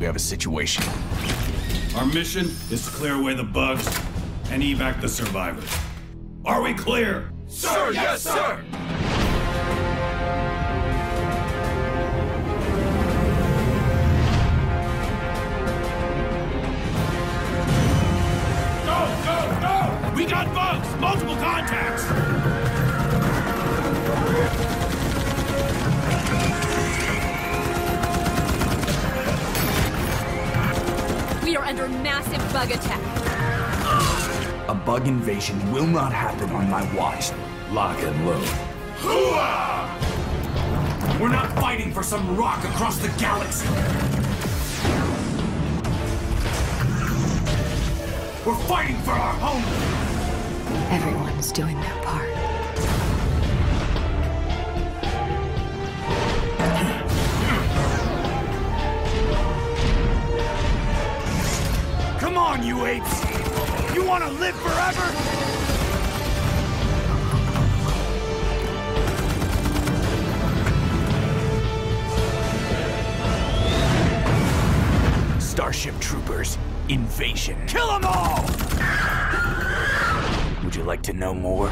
We have a situation. Our mission is to clear away the bugs and evac the survivors. Are we clear? Sir, yes, sir! Go, go, go! We got bugs! Multiple contacts! We are under massive bug attack. A bug invasion will not happen on my watch. Lock and load. We're not fighting for some rock across the galaxy. We're fighting for our home. Everyone's doing their part. On, you apes! You want to live forever? Starship Troopers, invasion. Kill them all! Would you like to know more?